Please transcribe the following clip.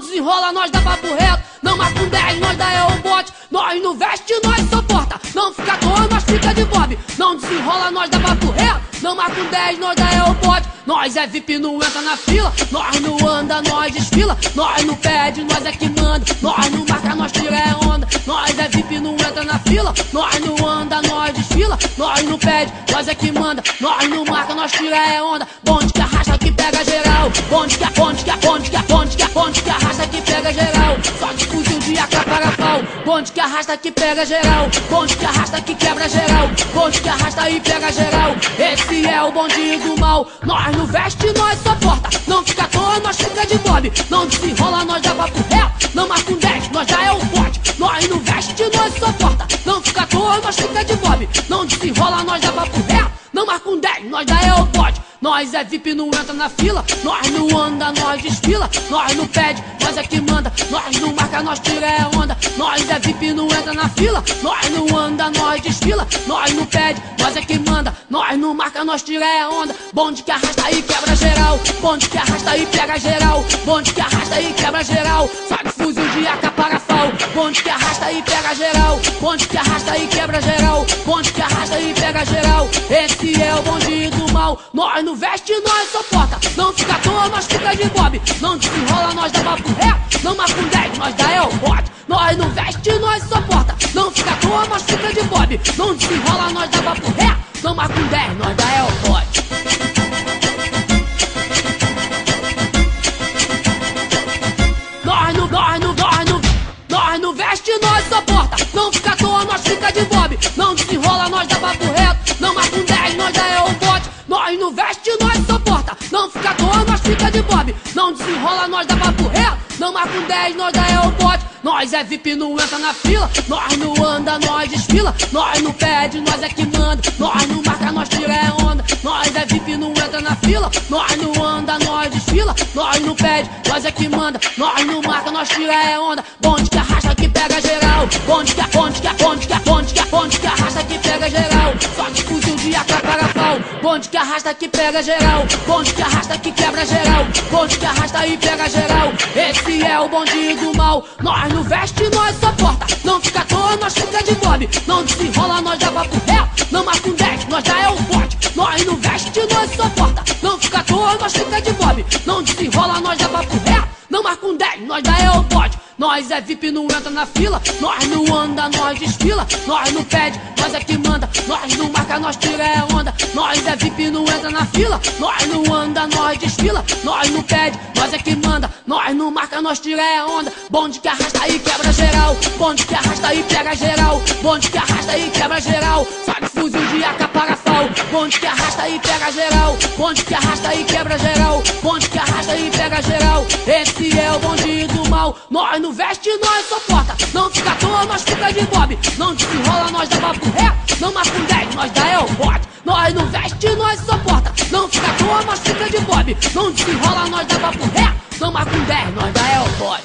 desenrola, nós dá papo reto. Não marca um 10, nós dá é o bote. Nós não veste, nós suporta. Não fica à toa, nós fica de bob. Não desenrola, nós dá papo reto. Não marca um 10, nós dá é o bote. Nós é VIP, não entra na fila. Nós não anda, nós desfila. Nós não pede, nós é que manda. Nós não marca, nós tira é Nós não anda, nós desfila. Nós não pede, nós é que manda. Nós não marca, nós tira é onda. Bonde que arrasta que pega geral. Bonde que, bonde que, bonde que, bonde que, bonde que arrasta que pega geral. Só de fuzil de AK para pau. Bonde que arrasta que pega geral. Bonde que arrasta que quebra geral. Bonde que arrasta e pega geral. Esse é o bonde do mal. Nós não veste, nós suporta. Não fica à toa, nós fica de bob. Não desenrola, nós dá papo reto. Veste, nós suporta. Não fica toa, nós fica de bob. Não desenrola, nós dá papo reto. Não marca um 10, nós já é o bote. Nós é VIP, não entra na fila. Nós não anda, nós desfila. Nós não pede, nós é que manda. Nós não marca, nós tira é onda. Nós é VIP, não entra na fila. Nós não anda, nós desfila. Nós não pede, nós é que manda. Nós não marca, nós tira é onda. Bonde que arrasta e quebra geral. Bonde que arrasta e pega geral. Bonde que arrasta e quebra geral. Sabe fuzil de AK para pau. Bonde que arrasta e pega geral. Bonde que arrasta e quebra geral. Bonde que arrasta e pega geral. Esse é o bonde do mal. Nós não veste, nós suporta. Não fica à toa, nós fica de bob. Não desenrola, nós dá papo reto. Não marca um 10, nós dá é o bote. Nós não veste, nós suporta. Não fica à toa, nós fica de bob. Não desenrola, nós dá papo reto. Não marca um 10, nós dá é o bote. Não fica à toa, nós fica de bob. Não desenrola, nós dá papo. Não marca um 10, nós dá é o bote. Nós é VIP, não entra na fila. Nós não anda, nós desfila. Nós não pede, nós é que manda. Nós não marca, nós tira é onda. Nós é VIP, não entra na fila. Nós não anda, nós desfila. Nós não pede, nós é que manda. Nós não marca, nós tira é onda. Bonde que arrasta que pega geral. Bonde que, bonde que, bonde que, bonde que, bonde que arrasta que pega geral. Só que fuzil de pau. Bonde que arrasta que pega geral. Bonde que arrasta que quebra geral. Bonde que arrasta e pega geral. Esse é o bonde do mal. Nós não veste, nós suporta. Não fica à toa, nós fica de bob. Não desenrola, nós dá papo reto. Não marca um 10, nós dá é o bote. Nós não veste, nós suporta. Não fica à toa, nós fica de bob. Não desenrola, nós dá papo reto. Não marca um 10, nós dá é o bote. Nós é VIP, não entra na fila. Nós não anda, nós desfila. Nós não pede, nós é que manda. Nós não marca, nós tira é onda. Nós é VIP, não entra na fila. Nós não anda, nós desfila. Nós não pede, nós é que manda. Nós não marca, nós tira é onda. Bonde que arrasta e quebra geral. Bonde que arrasta e pega geral. Bonde que arrasta e quebra geral. Sabe fuzil de AK para pau. Bonde que arrasta e pega geral. Bonde que arrasta e quebra geral. Bonde que arrasta e pega geral. Esse é o bonde do mal. Nós não veste, nós suporta. Toa, nós fica de bob. Não desenrola, nós dá papo. Não marca um 10, nós dá é o bote. Nós não veste, nós suporta. Não fica à toa, nós fica de bob. Não desenrola, nós dá papo. Não marca um 10, nós dá é o bote.